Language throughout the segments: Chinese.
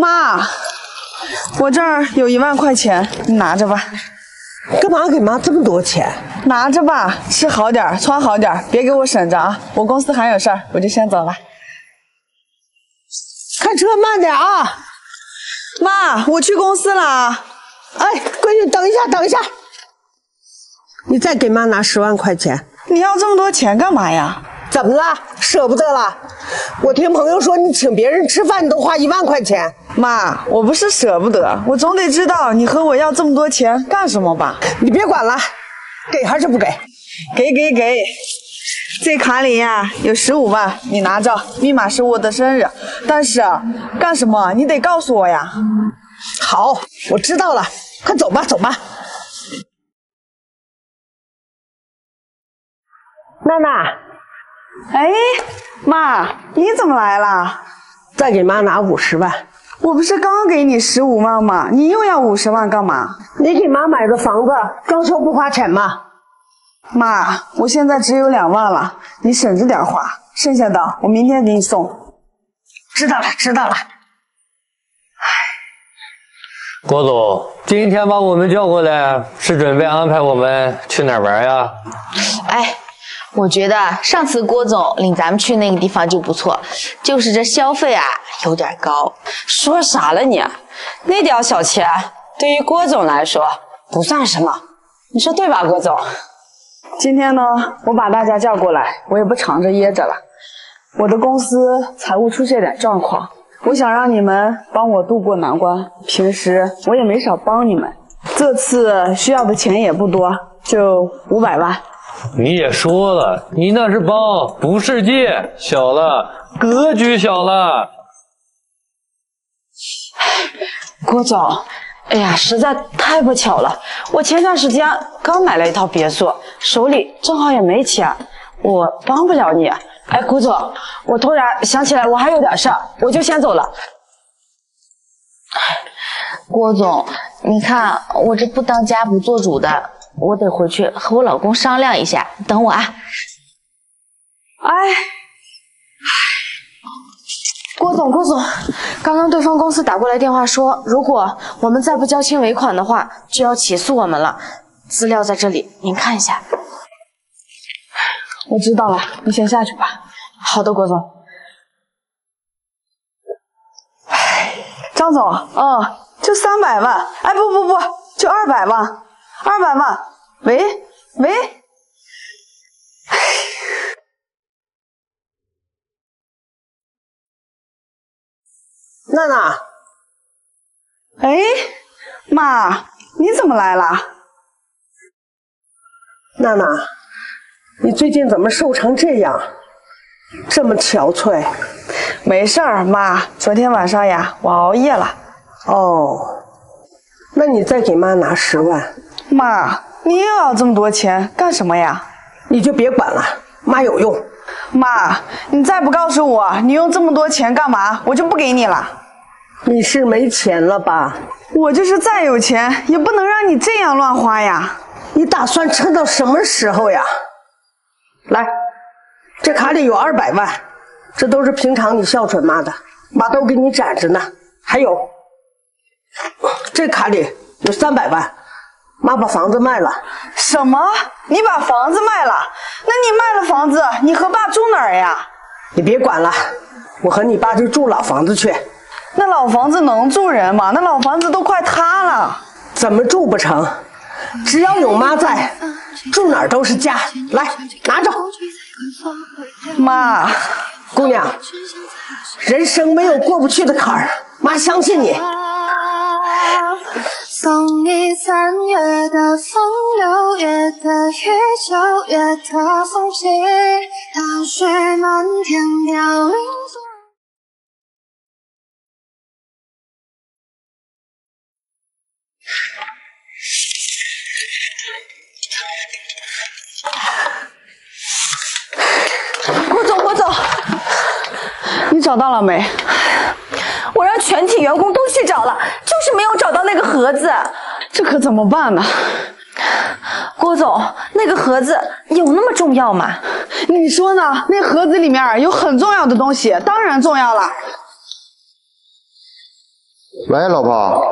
妈，我这儿有一万块钱，你拿着吧。干嘛给妈这么多钱？拿着吧，吃好点，穿好点，别给我省着啊！我公司还有事儿，我就先走了。开车慢点啊！妈，我去公司了啊。哎，闺女，等一下，等一下，你再给妈拿十万块钱。你要这么多钱干嘛呀？怎么了？舍不得了？我听朋友说你请别人吃饭，你都花一万块钱。妈，我不是舍不得，我总得知道你和我要这么多钱干什么吧？你别管了，给还是不给？给给给！这卡里呀有十五万，你拿着，密码是我的生日。但是干什么？你得告诉我呀。好，我知道了，快走吧，走吧。娜娜。哎，妈，你怎么来了？再给妈拿五十万。我不是刚给你十五万吗？你又要五十万干嘛？你给妈买个房子，装修不花钱吗？妈，我现在只有两万了，你省着点花，剩下的我明天给你送。知道了，知道了。哎，郭总，今天把我们叫过来，是准备安排我们去哪玩呀？哎。我觉得上次郭总领咱们去那个地方就不错，就是这消费啊有点高。说啥了你？那点小钱对于郭总来说不算什么，你说对吧，郭总？今天呢，我把大家叫过来，我也不藏着掖着了。我的公司财务出现点状况，我想让你们帮我渡过难关。平时我也没少帮你们，这次需要的钱也不多，就五百万。你也说了，你那是帮，不是借，小了，格局小了。郭总，哎呀，实在太不巧了，我前段时间刚买了一套别墅，手里正好也没钱，我帮不了你。哎，郭总，我突然想起来，我还有点事儿，我就先走了。郭总，你看我这不当家不做主的。我得回去和我老公商量一下，等我啊！哎，郭总，郭总，刚刚对方公司打过来电话说，如果我们再不交清尾款的话，就要起诉我们了。资料在这里，您看一下。我知道了，你先下去吧。好的，郭总。哎，张总，嗯，就三百万。哎，不不不，就二百万。二百万，喂喂，娜娜，哎，妈，你怎么来了？娜娜，你最近怎么瘦成这样，这么憔悴？没事儿，妈，昨天晚上呀，我熬夜了。哦，那你再给妈拿十万。妈，你又要这么多钱干什么呀？你就别管了，妈有用。妈，你再不告诉我你用这么多钱干嘛，我就不给你了。你是没钱了吧？我就是再有钱，也不能让你这样乱花呀。你打算撑到什么时候呀？来，这卡里有二百万，这都是平常你孝顺妈的，妈都给你攒着呢。还有，这卡里有三百万。妈把房子卖了，什么？你把房子卖了？那你卖了房子，你和爸住哪儿呀？你别管了，我和你爸就住老房子去。那老房子能住人吗？那老房子都快塌了，怎么住不成？只要有妈在，住哪儿都是家。来，拿着。妈，姑娘，人生没有过不去的坎儿，妈相信你。送你三月的风，六月的雨，九月的风起，大雪漫天飘零。我走，我走，你找到了没？全体员工都去找了，就是没有找到那个盒子，这可怎么办呢？郭总，那个盒子有那么重要吗？你说呢？那盒子里面有很重要的东西，当然重要了。喂，老婆，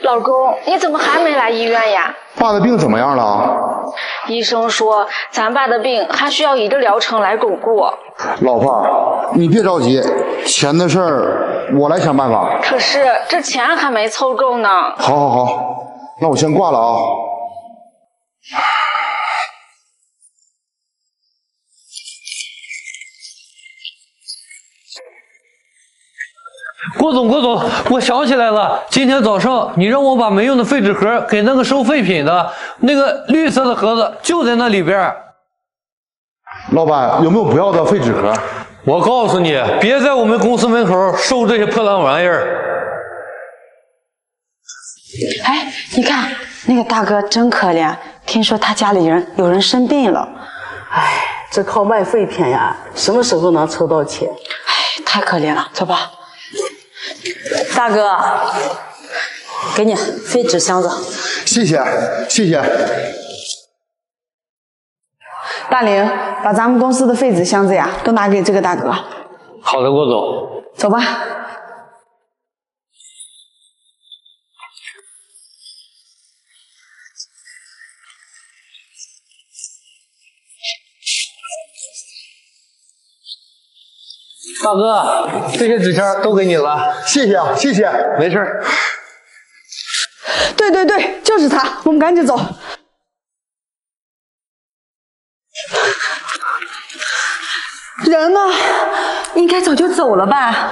老公，你怎么还没来医院呀？爸的病怎么样了？医生说咱爸的病还需要一个疗程来巩固。老婆，你别着急，钱的事儿我来想办法。可是这钱还没凑够呢。好，好，好，那我先挂了啊。郭总，郭总，我想起来了，今天早上你让我把没用的废纸盒给那个收废品的，那个绿色的盒子就在那里边。老板，有没有不要的废纸盒？我告诉你，别在我们公司门口收这些破烂玩意儿。哎，你看那个大哥真可怜，听说他家里人有人生病了，哎，这靠卖废品呀，什么时候能筹到钱？哎，太可怜了。走吧，大哥，给你废纸箱子。谢谢，谢谢。大玲，把咱们公司的废纸箱子呀，都拿给这个大哥。好的，郭总。走吧。大哥，这些纸签都给你了，谢谢啊，谢谢。没事儿。对对对，就是他，我们赶紧走。人呢？应该早就走了吧？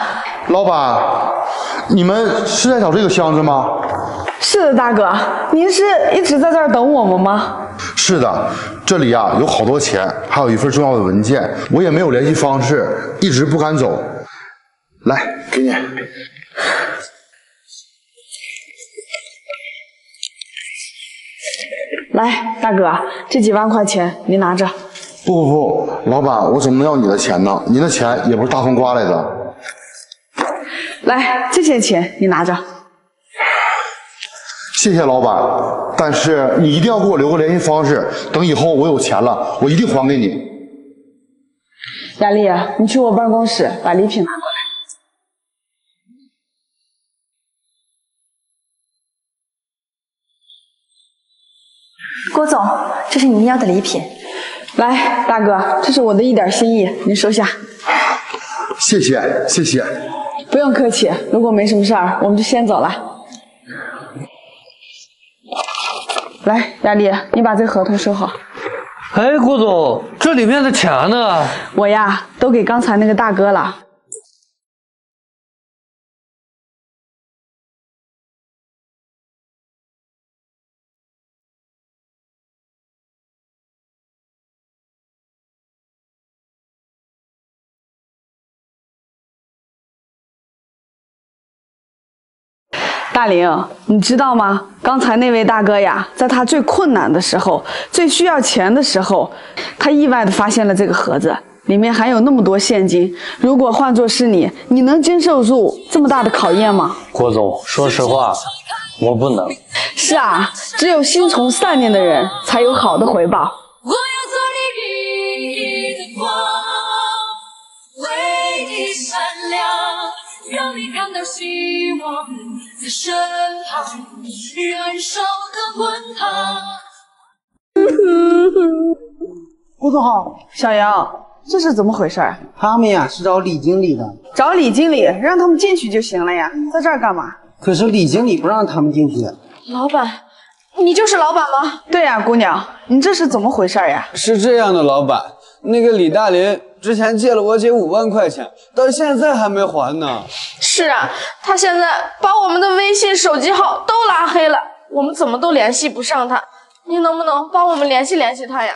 老板，你们是在找这个箱子吗？是的，大哥，您是一直在这儿等我们吗？是的，这里呀、有好多钱，还有一份重要的文件，我也没有联系方式，一直不敢走。来，给你。来，大哥，这几万块钱您拿着。不不不，老板，我怎么能要你的钱呢？您的钱也不是大风刮来的。来，这些钱你拿着。谢谢老板，但是你一定要给我留个联系方式，等以后我有钱了，我一定还给你。雅丽，你去我办公室把礼品拿过来。郭总，这是您要的礼品。来，大哥，这是我的一点心意，您收下。谢谢谢谢。不用客气，如果没什么事儿，我们就先走了。来，雅丽，你把这合同收好。哎，郭总，这里面的钱呢？我呀，都给刚才那个大哥了。大玲，你知道吗？刚才那位大哥呀，在他最困难的时候、最需要钱的时候，他意外的发现了这个盒子，里面含有那么多现金。如果换作是你，你能经受住这么大的考验吗？郭总，说实话，我不能。是啊，只有心存善念的人才有好的回报。我要做你熠熠的光，为你闪亮，让你看到希望在身旁，燃烧的滚烫。郭总好，小杨，这是怎么回事？他们呀是找李经理的，找李经理，让他们进去就行了呀，在这儿干嘛？可是李经理不让他们进去。老板，你就是老板吗？对呀，姑娘，你这是怎么回事呀？是这样的，老板，那个李大林之前借了我姐五万块钱，到现在还没还呢。是啊，他现在把我们的微信、手机号都拉黑了，我们怎么都联系不上他。您能不能帮我们联系联系他呀？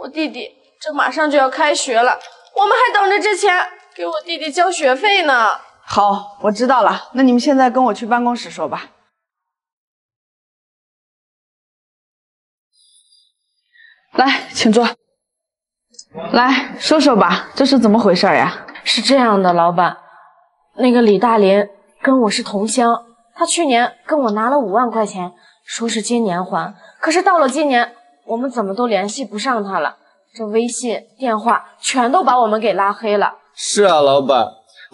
我弟弟这马上就要开学了，我们还等着这钱给我弟弟交学费呢。好，我知道了。那你们现在跟我去办公室说吧。来，请坐。来说说吧，这是怎么回事呀？是这样的，老板，那个李大林跟我是同乡，他去年跟我拿了五万块钱，说是今年还，可是到了今年，我们怎么都联系不上他了，这微信、电话全都把我们给拉黑了。是啊，老板，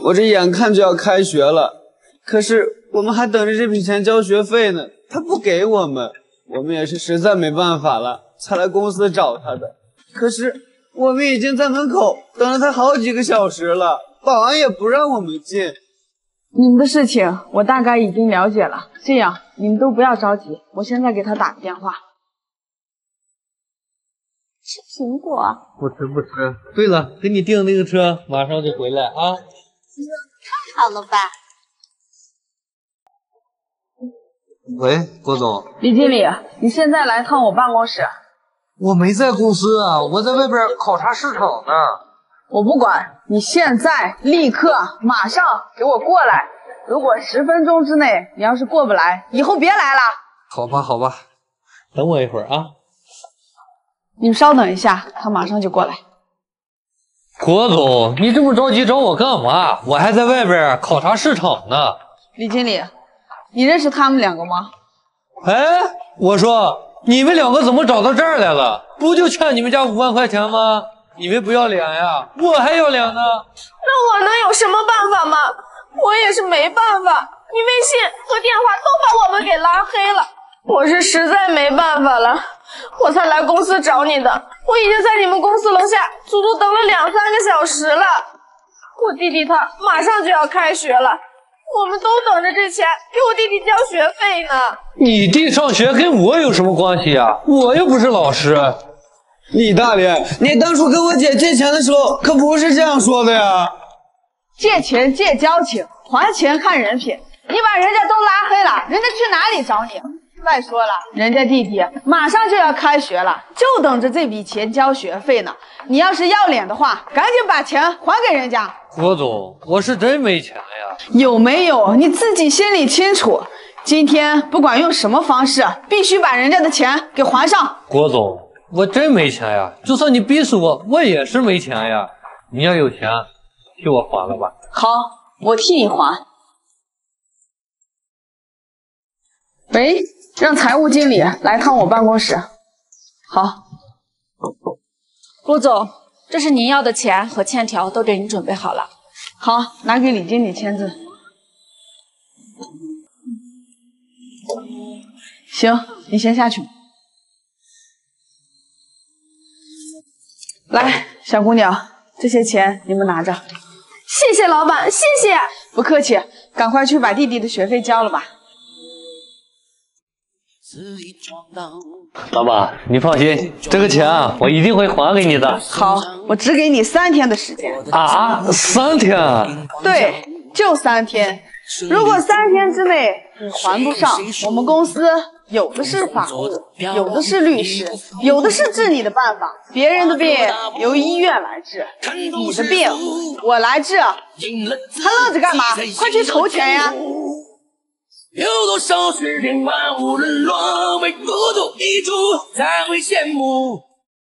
我这眼看就要开学了，可是我们还等着这笔钱交学费呢，他不给我们，我们也是实在没办法了，才来公司找他的。可是我们已经在门口等了他好几个小时了，保安也不让我们进。你们的事情我大概已经了解了，这样你们都不要着急，我现在给他打个电话。吃苹果，不吃不吃。对了，给你订那个车马上就回来啊。太好了吧？喂，郭总，李经理，你现在来趟我办公室。我没在公司啊，我在外边考察市场呢。我不管，你现在立刻马上给我过来。如果十分钟之内你要是过不来，以后别来了。好吧，好吧，等我一会儿啊。你们稍等一下，他马上就过来。郭总，你这么着急找我干嘛？我还在外边考察市场呢。李经理，你认识他们两个吗？哎，我说你们两个怎么找到这儿来了？不就欠你们家五万块钱吗？你们不要脸呀，我还要脸呢。那我能有什么办法吗？我也是没办法，你微信和电话都把我们给拉黑了，我是实在没办法了，我才来公司找你的。我已经在你们公司楼下足足等了两三个小时了。我弟弟他马上就要开学了，我们都等着这钱给我弟弟交学费呢。你弟上学跟我有什么关系呀？我又不是老师。李大林，你当初跟我姐借钱的时候可不是这样说的呀。借钱借交情，还钱看人品。你把人家都拉黑了，人家去哪里找你？再说了，人家弟弟马上就要开学了，就等着这笔钱交学费呢。你要是要脸的话，赶紧把钱还给人家。郭总，我是真没钱呀。有没有你自己心里清楚。今天不管用什么方式，必须把人家的钱给还上。郭总，我真没钱呀，就算你逼死我，我也是没钱呀。你要有钱，替我还了吧。好，我替你还。喂，让财务经理来趟我办公室。好，陆总，这是您要的钱和欠条，都给您准备好了。好，拿给李经理签字。行，你先下去。来，小姑娘，这些钱你们拿着。谢谢老板，谢谢。不客气，赶快去把弟弟的学费交了吧。老板，你放心，这个钱啊，我一定会还给你的。好，我只给你三天的时间。啊，三天？对，就三天。如果三天之内你还不上，我们公司有的是法务，有的是律师，有的是治你的办法。别人的病由医院来治，你的病我来治，还愣着干嘛？快去筹钱呀！有多少雪天万物沦落，为孤独一注才会羡慕。